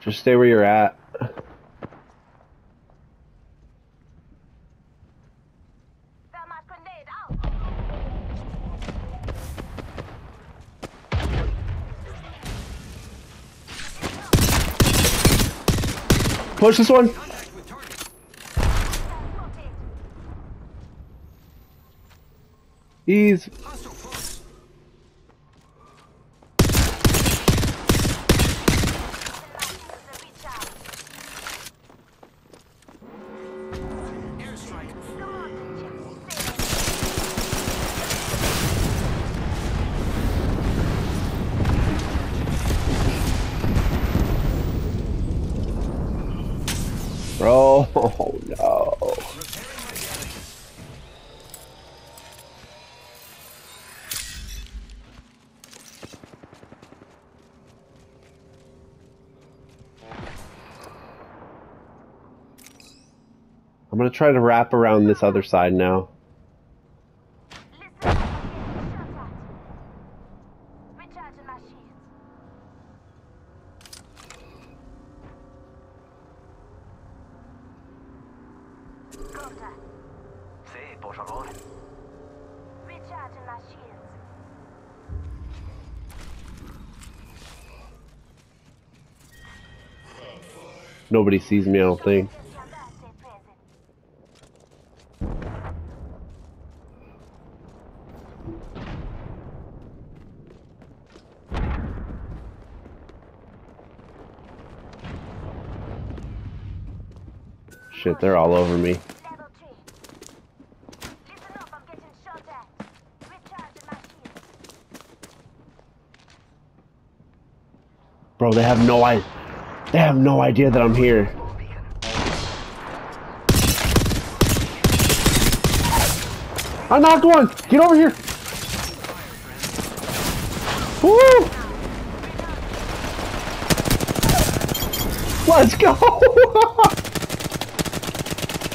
Just stay where you're at. Push this one. Ease. Bro, oh no. I'm gonna try to wrap around this other side now. Listen, I'm getting shot at. Recharging my shields. Contact. Sì, por favor. Recharging my shields. Nobody sees me, I don't think. Shit, they're all over me. Level 3. Listen up, I'm getting shot at. Recharging my shields. Bro, they have no I they have no idea that I'm here. I knocked one! Get over here! Woo! Let's go!